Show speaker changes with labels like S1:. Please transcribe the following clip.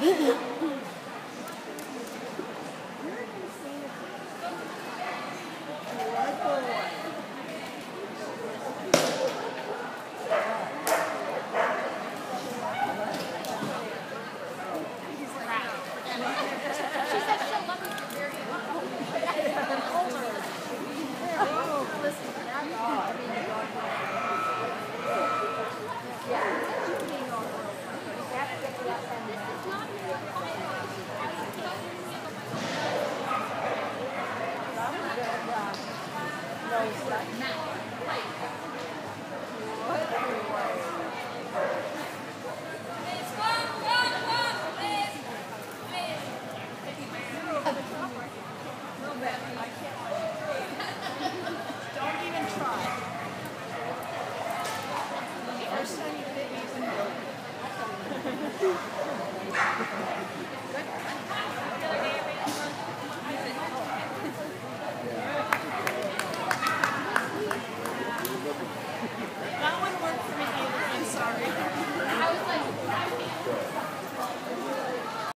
S1: She said Don't